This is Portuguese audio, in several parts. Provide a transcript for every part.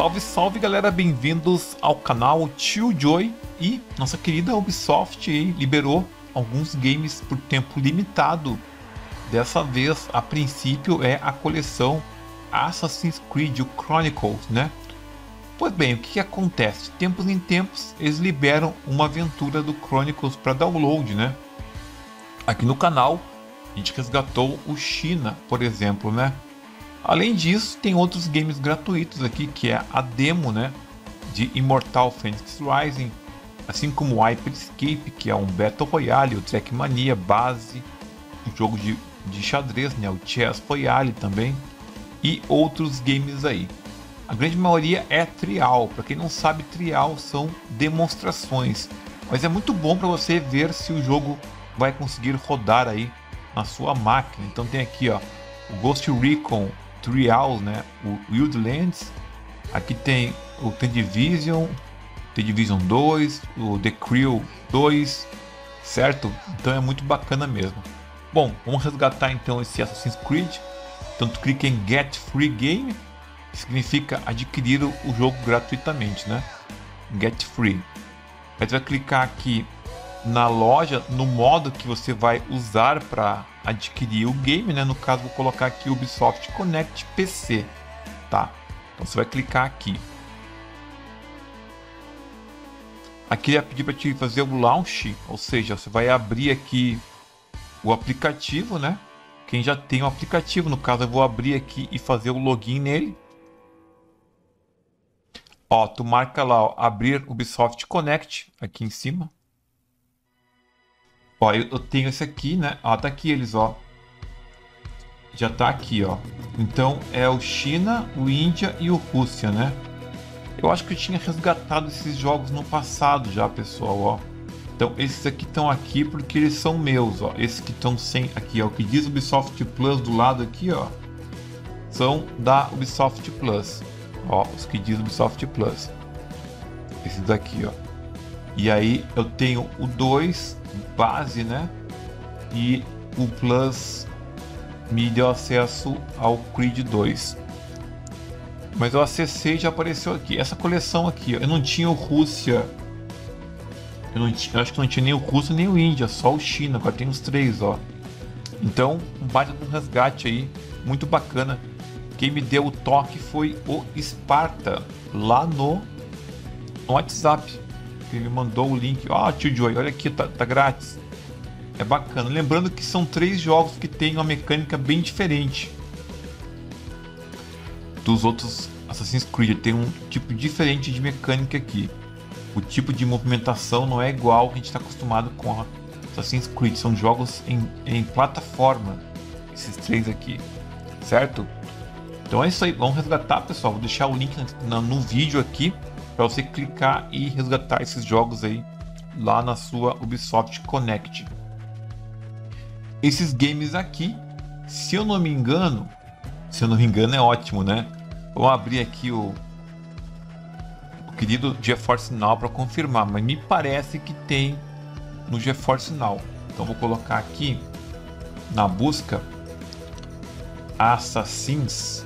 Salve, salve galera, bem-vindos ao canal Tio Joy e nossa querida Ubisoft liberou alguns games por tempo limitado. Dessa vez, a princípio, é a coleção Assassin's Creed Chronicles, né? Pois bem, o que, que acontece? Tempos em tempos, eles liberam uma aventura do Chronicles para download, né? Aqui no canal, a gente resgatou o China, por exemplo, né? Além disso, tem outros games gratuitos aqui, que é a demo, né, de Immortal Phoenix Rising, assim como o Hyper Escape, que é um Battle Royale, o Trackmania base, um jogo de, de xadrez, né, o Chess Royale também, e outros games aí. A grande maioria é trial, para quem não sabe, trial são demonstrações, mas é muito bom para você ver se o jogo vai conseguir rodar aí na sua máquina. Então tem aqui, ó, o Ghost Recon Trials, né? O Wildlands. Aqui tem o The Division, The Division 2, o The Crew 2, certo? Então é muito bacana mesmo. Bom, vamos resgatar então esse Assassin's Creed. Então tu clica em Get Free Game, que significa adquirir o jogo gratuitamente, né? Get Free. Aí tu vai clicar aqui na loja, no modo que você vai usar para adquirir o game, né? No caso, vou colocar aqui Ubisoft Connect PC, tá? Então você vai clicar aqui. Aqui ele vai pedir para te fazer o launch, ou seja, você vai abrir aqui o aplicativo, né? Quem já tem o aplicativo, no caso eu vou abrir aqui e fazer o login nele. Ó, tu marca lá, ó, abrir Ubisoft Connect aqui em cima. Ó, eu, eu, tenho esse aqui, né? Ó, tá aqui eles, ó. Já tá aqui, ó. Então é o China, o Índia e o Rússia, né? Eu acho que eu tinha resgatado esses jogos no passado já, pessoal, ó. Então esses aqui estão aqui porque eles são meus, ó. Esses que estão sem aqui, ó. O que diz Ubisoft Plus do lado aqui, ó. São da Ubisoft Plus. Ó, os que diz Ubisoft Plus. Esses daqui, ó. E aí eu tenho o 2 base, né? E o Plus me deu acesso ao Creed 2. Mas o ACC já apareceu aqui. Essa coleção aqui, eu não tinha o Rússia. Eu, não eu acho que não tinha nem o Rússia nem o Índia, só o China. Agora tem os três, ó. Então, um baita um resgate aí, muito bacana. Quem me deu o toque foi o Sparta, lá no, no WhatsApp ele me mandou o link. Ó, oh, tio Joey, olha aqui, tá, tá grátis. É bacana. Lembrando que são três jogos que têm uma mecânica bem diferente dos outros Assassin's Creed. Tem um tipo diferente de mecânica aqui. O tipo de movimentação não é igual que a gente está acostumado com Assassin's Creed. São jogos em, em plataforma. Esses três aqui, certo? Então é isso aí. Vamos resgatar, pessoal. Vou deixar o link no, no vídeo aqui para você clicar e resgatar esses jogos aí lá na sua Ubisoft Connect. Esses games aqui, se eu não me engano, se eu não me engano é ótimo, né? Vamos abrir aqui o, o querido GeForce Now para confirmar, mas me parece que tem no GeForce Now. Então vou colocar aqui na busca Assassins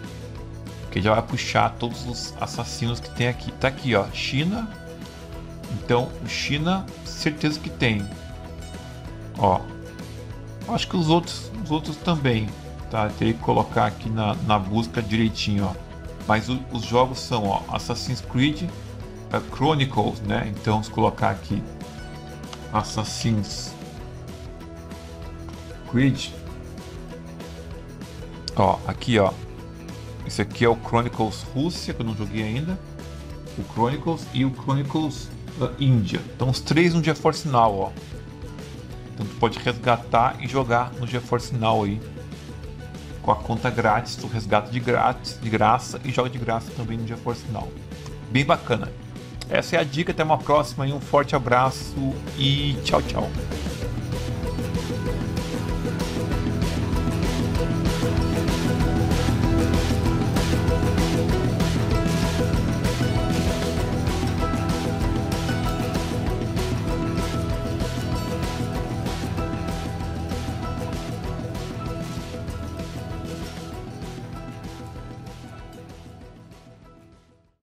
que já vai puxar todos os assassinos que tem aqui. Tá aqui, ó, China. Então, China, certeza que tem. Ó, acho que os outros, os outros também, tá? Teria que colocar aqui na, na busca direitinho, ó. Mas o, os jogos são, ó, Assassin's Creed uh, Chronicles, né? Então, vamos colocar aqui Assassin's Creed. Ó, aqui, ó, esse aqui é o Chronicles Rússia, que eu não joguei ainda. O Chronicles e o Chronicles uh, Índia. Então os três no GeForce Now, ó. Então tu pode resgatar e jogar no GeForce Now aí. Com a conta grátis, tu resgata de grátis, de graça e joga de graça também no GeForce Now. Bem bacana. Essa é a dica, até uma próxima e um forte abraço e tchau, tchau.